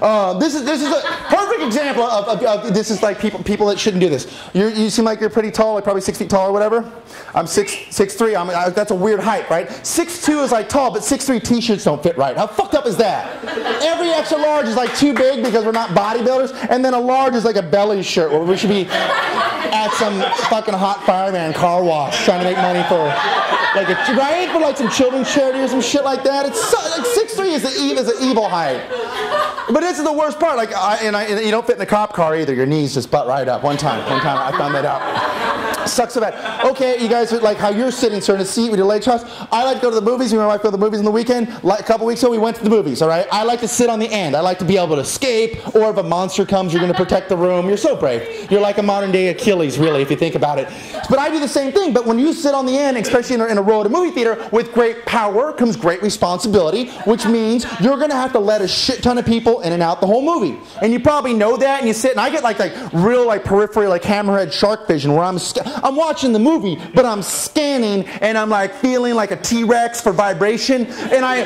Uh, this is this is a perfect example of, of, of, this is like people people that shouldn't do this. you you seem like you're pretty tall, like probably six feet tall or whatever. I'm six six three. I'm I, that's a weird height, right? Six two is like tall, but six three t-shirts don't fit right. How fucked up is that? Every extra large is like too big because we're not bodybuilders, and then a large is like a belly shirt where we should be at some fucking hot fireman car wash trying to make money for like a right for like some children's charity or some shit like that. It's so, like six three is the is an evil height. But this is the worst part. Like, I, and, I, and you don't fit in the cop car either. Your knees just butt right up. One time, one time I found that out. Sucks so bad. Okay, you guys like how you're sitting, sir, in a seat with your legs crossed. I like to go to the movies. Me and my wife go to the movies on the weekend. Like a couple weeks ago, we went to the movies. All right. I like to sit on the end. I like to be able to escape. Or if a monster comes, you're going to protect the room. You're so brave. You're like a modern day Achilles, really, if you think about it. But I do the same thing. But when you sit on the end, especially in a, in a row at a movie theater, with great power comes great responsibility, which means you're going to have to let a shit ton of people in and out the whole movie. And you probably know that, and you sit, and I get like like real like periphery, like hammerhead shark vision, where I'm I'm watching the movie, but I'm scanning, and I'm like feeling like a T-Rex for vibration, and I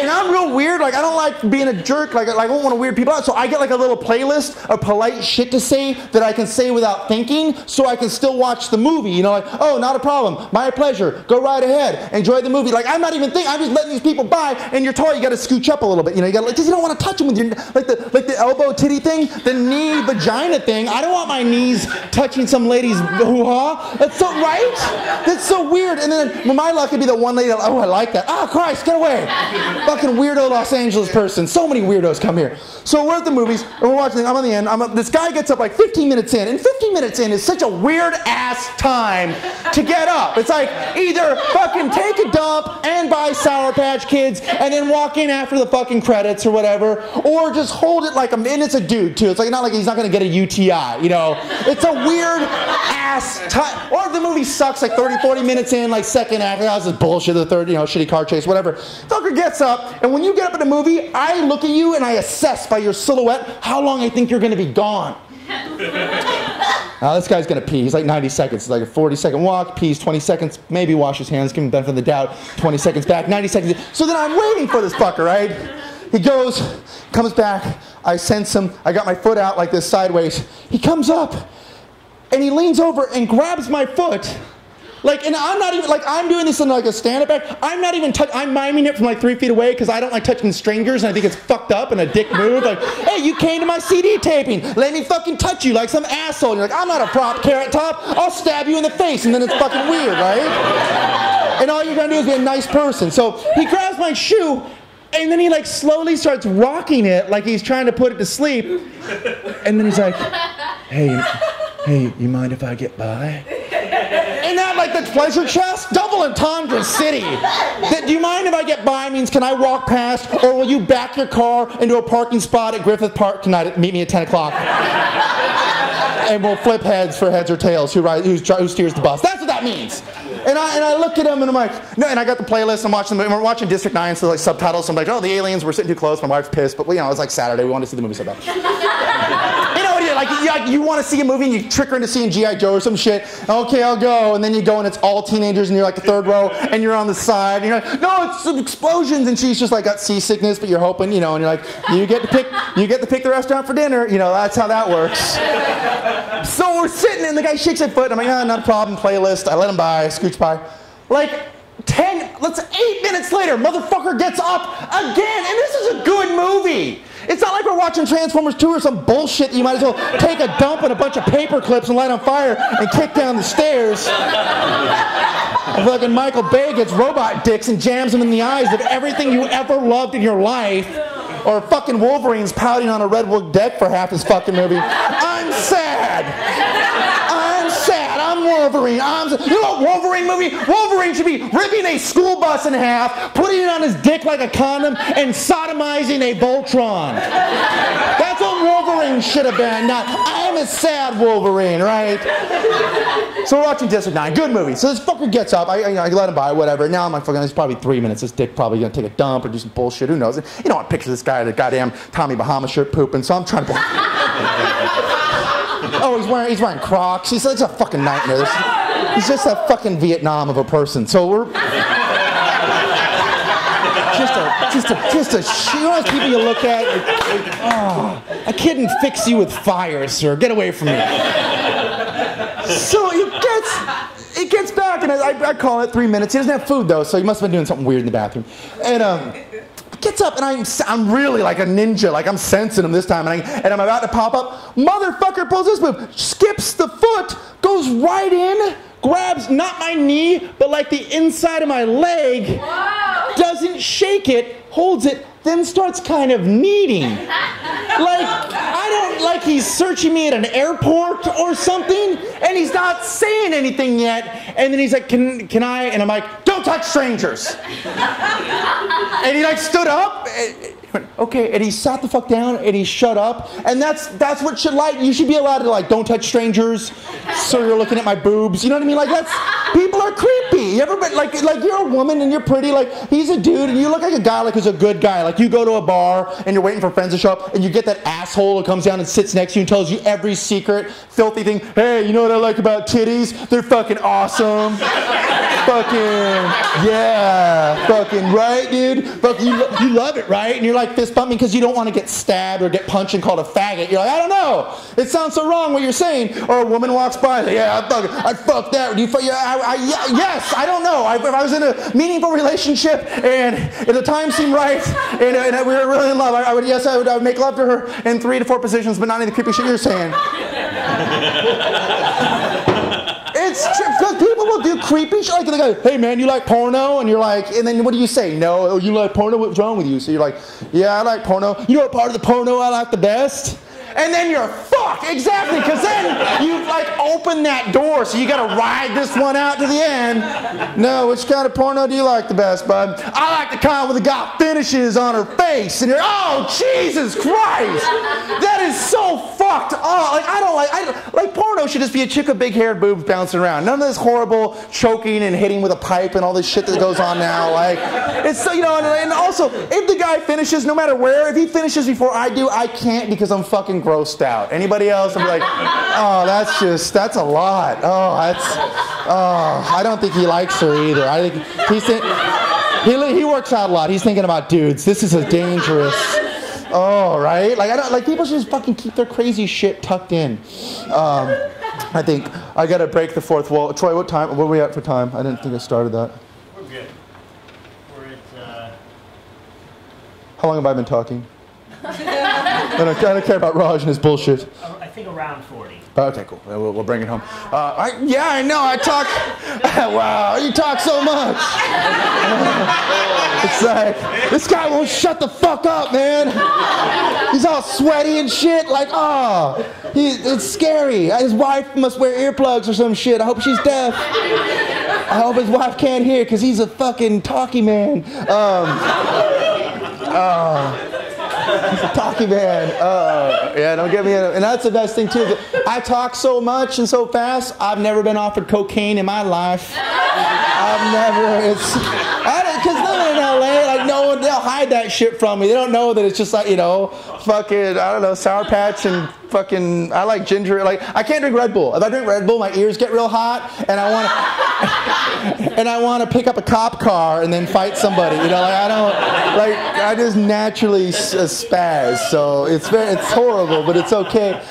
and I'm real weird. Like I don't like being a jerk. Like, like I don't want to weird people out, so I get like a little playlist of polite shit to say that I can say without thinking, so I can still watch the movie. You know, like oh, not a problem, my pleasure. Go right ahead, enjoy the movie. Like I'm not even thinking. I'm just letting these people by, and you're tall. You got to scooch up a little bit. You know, you got because you don't want to touch them with your like the like the elbow titty thing, the knee vagina thing. I don't want my knees touching some lady's ha. That's so right. That's so weird. And then my luck would be the one lady. Oh, I like that. Oh Christ, get away! Fucking weirdo Los Angeles person. So many weirdos come here. So we're at the movies and we're watching. I'm on the end. I'm a, this guy gets up like 15 minutes in, and 15 minutes in is such a weird ass time to get up. It's like either fucking take a dump Sour Patch Kids and then walk in after the fucking credits or whatever, or just hold it like a, and it's a dude too. It's like not like he's not gonna get a UTI, you know. It's a weird ass time. Or the movie sucks like 30, 40 minutes in, like second act, oh, this is bullshit, the third, you know, shitty car chase, whatever. Fucker gets up, and when you get up in a movie, I look at you and I assess by your silhouette how long I think you're gonna be gone. Now this guy's gonna pee. He's like 90 seconds. It's like a 40 second walk, pees 20 seconds, maybe wash his hands, give him benefit of the doubt. 20 seconds back, 90 seconds. So then I'm waiting for this fucker, right? He goes, comes back. I sense him. I got my foot out like this sideways. He comes up and he leans over and grabs my foot. Like, and I'm not even, like, I'm doing this in like a stand up act. I'm not even touch, I'm miming it from like three feet away because I don't like touching strangers and I think it's fucked up and a dick move. Like, hey, you came to my CD taping. Let me fucking touch you like some asshole. And you're like, I'm not a prop carrot top. I'll stab you in the face and then it's fucking weird, right? And all you're gonna do is be a nice person. So he grabs my shoe and then he like slowly starts rocking it like he's trying to put it to sleep. And then he's like, hey, hey, you mind if I get by? Pleasure chest? Double entendre city. Do you mind if I get by means can I walk past or will you back your car into a parking spot at Griffith Park tonight? Meet me at 10 o'clock. and we'll flip heads for heads or tails who, ride, who steers the bus. That's what that means. And I, and I look at him and I'm like, no, and I got the playlist, I'm watching the movie, we're watching District 9, so like subtitles, so I'm like, oh, the aliens, we're sitting too close, my wife's pissed, but you know, it was like Saturday, we wanted to see the movie so bad. Like you, you want to see a movie and you trick her into seeing G.I. Joe or some shit, okay, I'll go, and then you go and it's all teenagers and you're like the third row and you're on the side, and you're like, no, it's some explosions, and she's just like got seasickness, but you're hoping, you know, and you're like, you get to pick, you get to pick the restaurant for dinner, you know, that's how that works. so we're sitting and the guy shakes his foot, I'm like, ah, not a problem, playlist, I let him by, scooch by. Like 10, let's eight minutes later, motherfucker gets up again, and this is a good movie. It's not like we're watching Transformers 2 or some bullshit. That you might as well take a dump in a bunch of paper clips and light on fire and kick down the stairs. And fucking Michael Bay gets robot dicks and jams them in the eyes of everything you ever loved in your life. Or fucking Wolverine's pouting on a redwood deck for half his fucking movie. I'm sad. Wolverine. I'm, you know Wolverine movie? Wolverine should be ripping a school bus in half, putting it on his dick like a condom, and sodomizing a Voltron. That's what Wolverine should have been. Not, I'm a sad Wolverine, right? So we're watching District 9. Good movie. So this fucker gets up. I, I, I let him by, whatever. Now I'm like, fucking, it's probably three minutes. This dick probably gonna take a dump or do some bullshit. Who knows? You know, I picture this guy, the goddamn Tommy Bahama shirt pooping. So I'm trying to. Oh, he's wearing he's wearing Crocs. He's it's a fucking nightmare. He's just a fucking Vietnam of a person. So we're just a, just a, just a, you know those people you look at, oh, I couldn't fix you with fire, sir. Get away from me. So it gets, it gets back, and I, I call it three minutes. He doesn't have food though, so he must have been doing something weird in the bathroom. And um, gets up, and I'm, I'm really like a ninja, like I'm sensing him this time, and, I, and I'm about to pop up. Motherfucker pulls this move, skips the foot, goes right in, grabs not my knee, but like the inside of my leg, Whoa. doesn't shake it, holds it, then starts kind of kneading. Like, I don't, like he's searching me at an airport or something, and he's not saying anything yet. And then he's like, Can, can I? And I'm like, Don't touch strangers. and he like stood up. And, okay, and he sat the fuck down and he shut up, and that's that's what should like you should be allowed to like don't touch strangers. So you're looking at my boobs, you know what I mean? Like that's people are creepy. You ever been like like you're a woman and you're pretty, like he's a dude and you look like a guy like who's a good guy. Like you go to a bar and you're waiting for friends to show up and you get that asshole who comes down and sits next to you and tells you every secret, filthy thing. Hey, you know what I like about titties? They're fucking awesome. fucking yeah, fucking right, dude. Fuck you, lo- you love it, right? And you're like fist bumping because you don't want to get stabbed or get punched and called a faggot. You're like, I don't know. It sounds so wrong what you're saying. Or a woman walks by, like, yeah, I fuck, I fuck that. Do you fuck? Yeah, I, I, yeah, yes, I don't know. I, if I was in a meaningful relationship and, and the time seemed right and, and we were really in love, I, I would yes, I would, I would make love to her in three to four positions, but not in the creepy shit you're saying. It's because people will do creepy shit. Like they go, "Hey man, you like porno?" And you're like, and then what do you say? No, oh, you like porno? What's wrong with you? So you're like, "Yeah, I like porno." You know what part of the porno I like the best? And then you're fucked exactly because then you've like open that door, so you got to ride this one out to the end. No, which kind of porno do you like the best, bud? I like the kind where the guy finishes on her face, and you're, oh Jesus Christ, that is so fucked. Like I don't like, I like porno should just be a chick with big haired boobs bouncing around. None of this horrible choking and hitting with a pipe and all this shit that goes on now. Like it's so you know, and, and also if the guy finishes, no matter where, if he finishes before I do, I can't because I'm fucking grossed out. Anybody else? I'm like, oh, that's just that's a lot. Oh, that's oh, I don't think he likes her either. I think he's he he works out a lot. He's thinking about dudes. This is a dangerous. Oh, right? Like I don't like people should just fucking keep their crazy shit tucked in. Um, I think I gotta break the fourth wall. Troy, what time? What are we at for time? I didn't think I started that. We're good. We're at, uh, How long have I been talking? I, don't, I don't care about Raj and his bullshit. Think around 40. Okay, cool. We'll, we'll bring it home. Uh, I, yeah, I know. I talk. wow, you talk so much. it's like this guy won't shut the fuck up, man. He's all sweaty and shit. Like, oh, he, it's scary. His wife must wear earplugs or some shit. I hope she's deaf. I hope his wife can't hear because he's a fucking talky man. Um, uh, Talky man. Uh, yeah, don't get me in. And that's the best thing too. I talk so much and so fast. I've never been offered cocaine in my life. I've never. It's because living in LA, like no one, they'll hide that shit from me. They don't know that it's just like you know, fucking I don't know, Sour Patch and fucking. I like ginger. Like I can't drink Red Bull. If I drink Red Bull, my ears get real hot, and I want to, and I want to pick up a cop car and then fight somebody. You know, like I don't like I just naturally uh, spaz. So it's very, it's horrible, but it's okay.